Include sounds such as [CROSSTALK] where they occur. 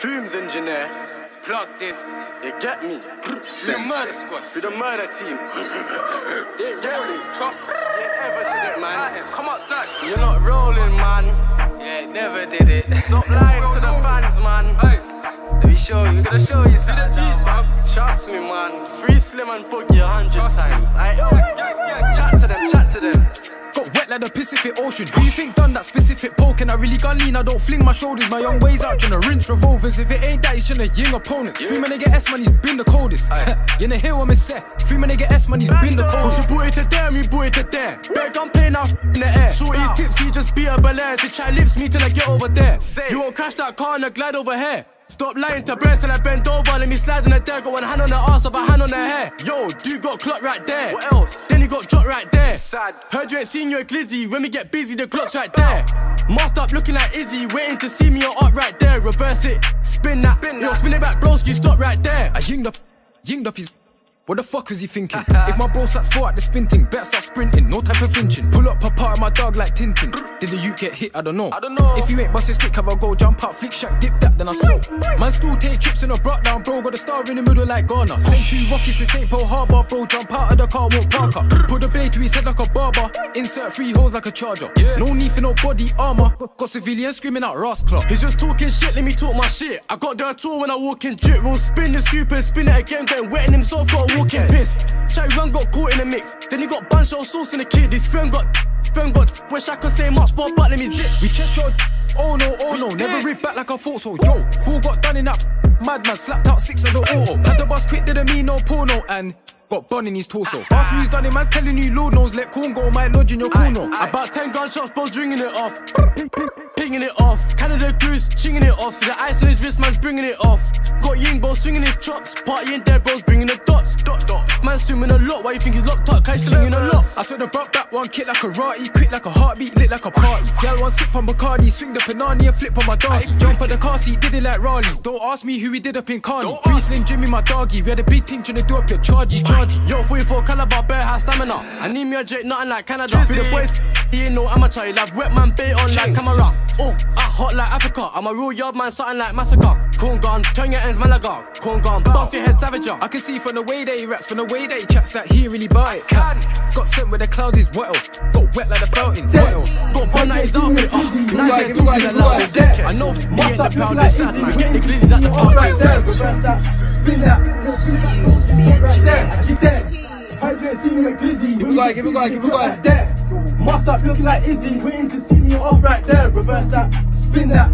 Fumez engineer, Plugged in. you get me? The Sense. murder squad. With the murder team. they get me. Trust. Me. You ever did it, man. Alright, Come outside. You're not rolling, man. Yeah, never did it. Stop lying to the fans, man. Hey, let me show you. We're gonna show you something. G's, now, man. Trust me, man. Free Slim and Boogie a hundred times. I, chat like the Pacific Ocean. Who you think done that specific poke? And I really got lean, I don't fling my shoulders. My young ways out, tryna rinse revolvers. If it ain't that, he's tryna ying opponents. Free man, nigga S man, he's been the coldest. [LAUGHS] you know, hear what me say. Free man, nigga S man, he's been the coldest. Cause you boy to there, me boy to there. Better gun play now in the air. Shorty's tipsy, just be a Belair. She try lips me till I get over there. You won't crash that car and I glide over here. Stop lying to breasts till I bend over. Let me slide in the there. Got one hand on the ass of a hand on the hair. Yo, dude got clock right there. What else? Then he got dropped right there. Sad. Heard you ain't seen your glizzy. When we get busy, the clock's right there. Masked up looking like Izzy. Waiting to see me up right there. Reverse it. Spin that. Yo, spin it back, broski. Stop right there. I yinged up, yinged up his. What the fuck was he thinking? if my bro sat four at the sprinting, better start sprinting, no type of flinching. Pull up apart my dog like Tintin. Did the youth get hit? I don't know. I don't know. If you ain't bust a stick, have a go jump out, flick shack, dip that, then I saw. Man still take trips in a brought down, bro. Got a star in the middle like Ghana. Send two rockets to St. Paul Harbor, bro. Jump out of the car, won't park up. Put the blade to his head like a barber. Insert three holes like a charger. No need for no body armor. Got civilians screaming out Ross Club. He's just talking shit, let me talk my shit. I got the tour when I walk in drip. Roll spin the scoop and spin it again, getting wetting himself, got a walking piss. Cherry run got caught in the mix. Then he got bunch of sauce in the kid. His friend got, friend got, wish I could say much, but but let me zip. We chest shot. Oh no, oh no, never rip back like I thought so. Yo, fool got done in that madman, slapped out six of the auto. Had the bus quick, didn't mean no porno, and got bun in his torso. Ask me who's done it, man's telling you, Lord knows, let corn go, might lodge in your corner. About 10 gunshots, bros ringing it off. Pinging it off. Canada goose, chinging it off. See the ice on his wrist, man's bringing it off. Got Ying bro swinging his chops. Partying dead bros, bringing the dots. Dot, dot. Man swimming a lot. Why you think he's locked up? Cause he's slinging a lot. I swear the broke that one kick like a karate, quick like a heartbeat, lit like a party. Girl one sip on Bacardi, swing the panani and flip on my doggy. Jump on the car seat, did it like Raleigh's. Don't ask me who we did up in Carney. Free Slim Jimmy, my doggy. We had a big thing trying to do up your chargy, chargy. Yo, 44 caliber, bare high stamina. I need me a Drake, nothing like Canada. For the boys, he ain't no amateur. He love wet man bait on like camera. Oh, I hot like Africa. I'm a real yard man, something like massacre. Corn gun, turn your ends, Malaga. Corn gun, bounce your head, savager. I can see from the way they raps, from the way they chats that he really buy it. Got sent with the clouds, is what else? Got wet like the fountain, what else? Got bun at his outfit. Oh, now he's talking the loudest. I know he ain't the proudest. Sad man, get the glizzies at the Right there, pouches. reverse that. Spin that. Right there. Keep that. I didn't see you like Glizzy. Keep it going, keep it going, keep it going. Must start looking like Izzy. Waiting to see me off right there. Reverse that. Spin that.